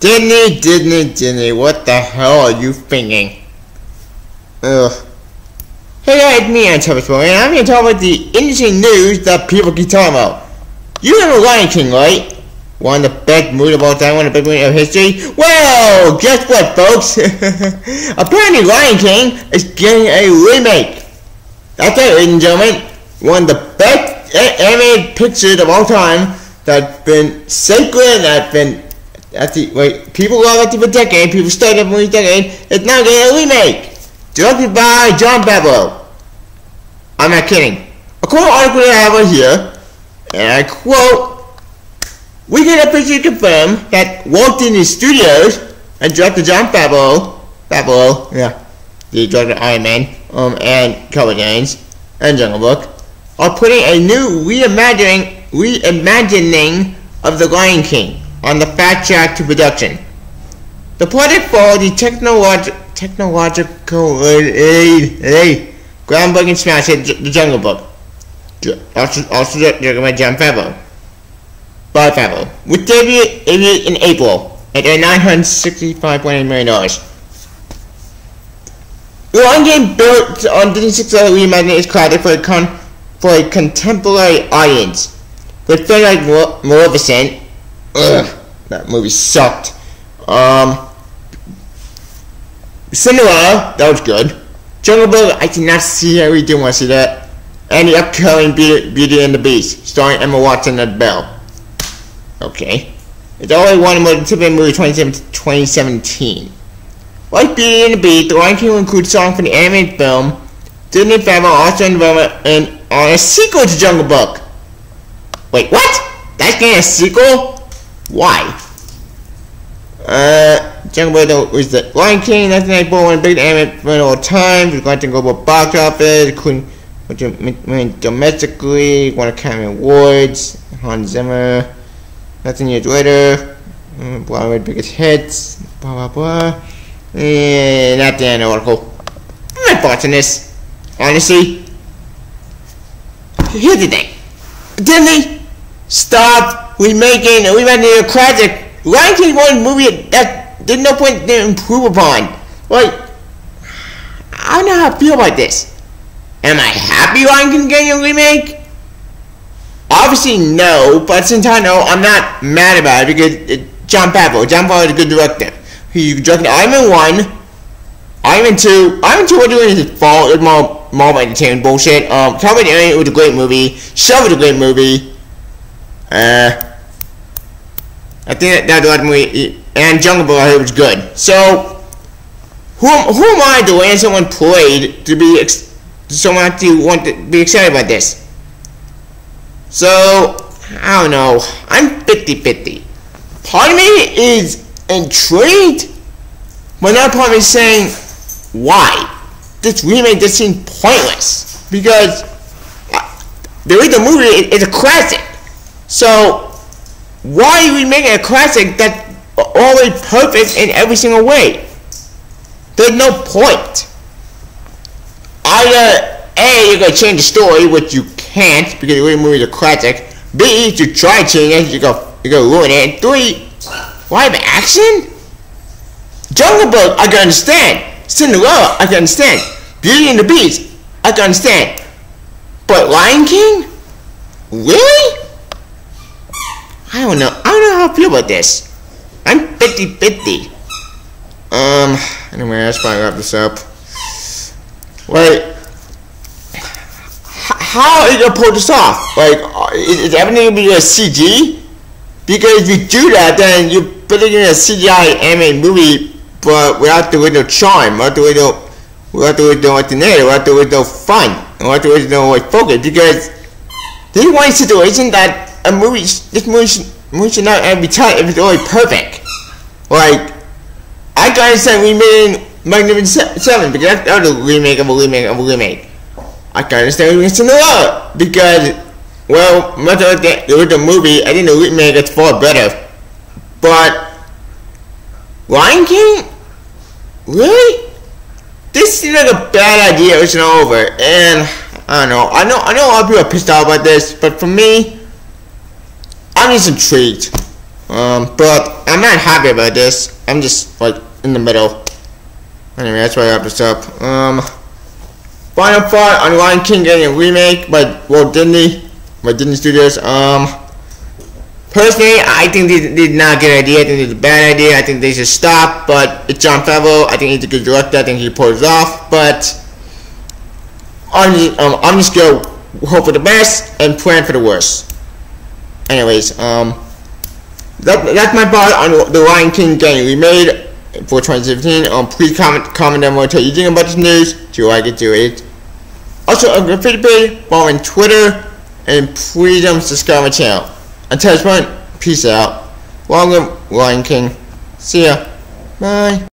Disney, Disney, Disney, what the hell are you thinking? Ugh. Hey guys, me and Thomas Boy, and I'm here to talk about the interesting news that people keep talking about. You know Lion King, right? One of the best movies of all time, one of the best movies of history. Well, guess what, folks? Apparently, Lion King is getting a remake. That's right, ladies and gentlemen. One of the best animated pictures of all time that's been sacred, that's been the wait, people love it for a decade, people studied the movie decade, it's now getting a remake. Directed by Jon Favreau. I'm not kidding. A the article I have right here, and I quote, we get officially confirm that Walt Disney Studios and director Jon Favreau, Favreau, yeah, the director of Iron Man, um, and Cover Games, and Jungle Book, are putting a new reimagining, reimagining of The Lion King on the fast track to production. The project follows the technolog technological aid, aid, groundbreaking smash hit The Jungle Book, also, also directed by Jon Favreau by Favreau, with debut in April at $965.8 million. The Lion game built on Disney Pixar reimagining is crowded for a, for a contemporary audience. With films like Maleficent, ugh, that movie sucked. Um, Cinderella, that was good. Jungle Book, I did not see how we didn't want to see that. And the upcoming Beauty, Beauty and the Beast, starring Emma Watson and Belle. Okay. It's already won more than Tipping movie 2017. Like Beauty and the Beast, The Lion King will include songs from the animated film. Disney Favreau also in development and on a sequel to Jungle Book. Wait, what? That's getting a sequel? Why? Uh, Jungle Book was the Lion King, 1994, one the animated film of all time. It was going to global box office, including domestically, won Academy Awards, Hans Zimmer. Nothing years later, Broadway biggest hits, blah blah blah. And at the end the article. My thoughts on this, honestly. Here's the thing. Disney, stop remaking and remaking a classic. Lion King was a movie that there's no point to improve upon. Like, I don't know how I feel about this. Am I happy Lion King getting a remake? Obviously, no, but since I know, I'm not mad about it because it, Jon Favreau, Jon Favreau is a good director. He directed Iron Man 1, Iron Man 2, Iron Man 2 was doing his fault, it more, more entertainment bullshit. Um, Calvin Area was a great movie, Show was a great movie. Uh, I think that, that movie, and Jungle Book I was good. So, who, who am I to land someone played to be, someone to want to be excited about this? So, I don't know. I'm 50-50. Part of me is intrigued, but another part of me is saying, why? This remake just seems pointless. Because uh, the original movie is a classic. So, why are we making a classic that's always perfect in every single way? There's no point. Either A, you're to change the story, which you can't because the movie is a classic. B, you try to change it, you go, you go ruin it. And three, live action? Jungle Book, I can understand. Cinderella, I can understand. Beauty and the Beast, I can understand. But Lion King? Really? Don't know. I don't know how I feel about this. I'm 50-50. Um, anyway, let's probably wrap this up. Wait, how are you gonna pull this off? Like, is everything gonna be a CG? Because if you do that, then you're putting in a CGI anime movie, but without the original charm, without the original, without the original alternative, without the original fun, without the original like, focus. Because this is one situation that a movie, this movie movie should not every time if oh, it's already perfect. Like, I can understand we made Magnificent Seven because that's the remake of a remake of a remake. I can understand we Cinderella because, well, much of the, the movie, I think the remake is far better. But Lion King, really? This seems like a bad idea. It's not over, and I don't know. I know. I know a lot of people are pissed off about this, but for me, I'm just intrigued. Um, but I'm not happy about this. I'm just like in the middle. Anyway, that's why I wrap this up. Um, final thought on Lion King getting a remake by Walt Disney, by Disney Studios. Um, personally, I think they, they did not a good idea. I think it's a bad idea. I think they should stop. But it's Jon Favreau. I think he's a good director. I think he pulls it off. But I'm just, um, I'm just gonna hope for the best and plan for the worst. Anyways, um, that, that's my thought on the Lion King game we made for 2017. Um, please comment comment down below what you think about this news. Do you like it? Do it. Also, a graffiti page, follow on Twitter, and please um, subscribe my channel. Until this point, peace out. Long live Lion King. See ya. Bye.